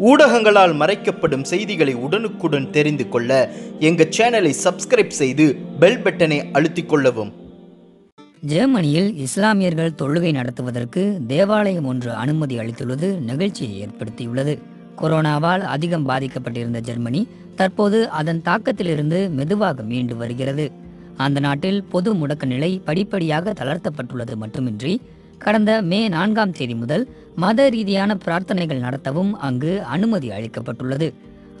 ஊடகங்களால் மறைக்கப்படும் செய்திகளை உடனுக்குடன் தெரிந்து கொள்ள எங்கள் சேனலை சப்ஸ்கிரைப் செய்து பெல் பட்டனை அழுத்திக் கொள்ளவும். ஜெர்மனியில் இஸ்லாமியர்கள் தொழுகை நடத்துவதற்கு தேவாலயம் ஒன்று அனுமதி அளித்துள்ளது நிகழ்ச்சியை ஏற்படுத்தியுள்ளது. கொரோனாவால் அதிகம் பாதிக்கப்பட்டிருந்த ஜெர்மனி தற்போது அதன் தாக்கத்திலிருந்து மெதுவாக மீண்டு வருகிறது. அந்த நாட்டில் பொது முடக்க நிலை படிப்படியாக தளர்த்தப்பட்டுள்ளது மட்டுமின்றி கடந்த மே நான்காம் தேதி முதல் மத ரீதியான பிரார்த்தனைகள் நடத்தவும் அங்கு அனுமதி அளிக்கப்பட்டுள்ளது.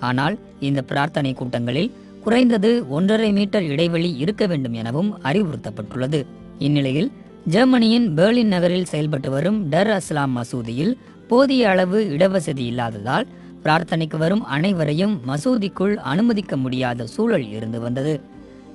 ஆனால் இந்த பிரார்த்தனை கூட்டங்களில் குறைந்தது ஒன்றரை மீட்டர் இடைவெளி இருக்க வேண்டும் எனவும் அறிவுறுத்தப்பட்டுள்ளது. இந்நிலையில் ஜெர்மனியின் பெர்லின் நகரில் செயல்பட்டு வரும் டர் அஸ்லாம் மசூதியில் போதிய அளவு இடவசதி இல்லாததால் பிரார்த்தனைக்கு வரும் அனைவரையும் மசூதிக்குள் அனுமதிக்க முடியாத சூழல் இருந்து வந்தது.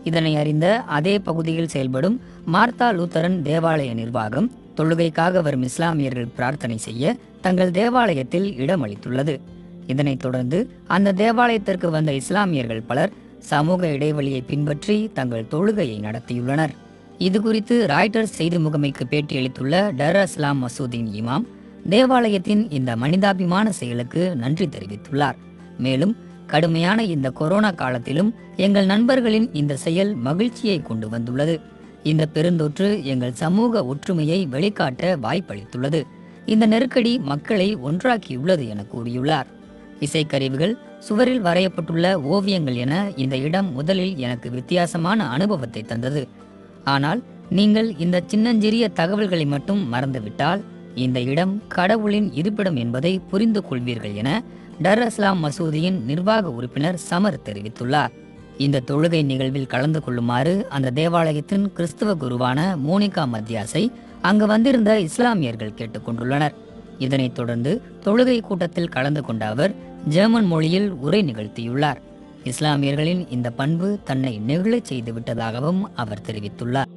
இதனை அறிந்த அதே பகுதியில் செயல்படும் மார்த்தா லூத்தரன் தேவாலய நிர்வாகம் தொழுகைக்காக வரும் இஸ்லாமியர்கள் பிரார்த்தனை செய்ய தங்கள் தேவாலயத்தில் இடமளித்துள்ளது. இதனைத் தொடர்ந்து அந்த தேவாலயத்திற்கு வந்த இஸ்லாமியர்கள் பலர் சமூக இடைவெளியை பின்பற்றி தங்கள் தொழுகையை நடத்தியுள்ளனர். இது குறித்து ராய்டர்ஸ் செய்தி முகமைக்கு பேட்டியளித்துள்ள டர் அஸ்லாம் மசூதின் இமாம் தேவாலயத்தின் இந்த மனிதாபிமான செயலுக்கு நன்றி தெரிவித்துள்ளார். மேலும் கடுமையான இந்த கொரோனா காலத்திலும் எங்கள் நண்பர்களின் இந்த செயல் மகிழ்ச்சியை கொண்டு வந்துள்ளது. இந்த பெருந்தொற்று எங்கள் சமூக ஒற்றுமையை வெளிக்காட்ட வாய்ப்பளித்துள்ளது. இந்த நெருக்கடி மக்களை ஒன்றாக்கியுள்ளது என கூறியுள்ளார். இசைக்கருவிகள் சுவரில் வரையப்பட்டுள்ள ஓவியங்கள் என இந்த இடம் முதலில் எனக்கு வித்தியாசமான அனுபவத்தை தந்தது. ஆனால் நீங்கள் இந்த சின்னஞ்சிறிய தகவல்களை மட்டும் மறந்துவிட்டால் இந்த இடம் கடவுளின் இருப்பிடம் என்பதை புரிந்து கொள்வீர்கள் என டர் அஸ்லாம் மசூதியின் நிர்வாக உறுப்பினர் சமர் தெரிவித்துள்ளார். இந்த தொழுகை நிகழ்வில் கலந்து கொள்ளுமாறு அந்த தேவாலயத்தின் கிறிஸ்துவ குருவான மோனிகா மத்தியாசை அங்கு வந்திருந்த இஸ்லாமியர்கள் கேட்டுக்கொண்டுள்ளனர். இதனைத் தொடர்ந்து தொழுகை கூட்டத்தில் கலந்து கொண்ட அவர் ஜெர்மன் மொழியில் உரை நிகழ்த்தியுள்ளார். இஸ்லாமியர்களின் இந்த பண்பு தன்னை நெகிழச் செய்து விட்டதாகவும் அவர் தெரிவித்துள்ளார்.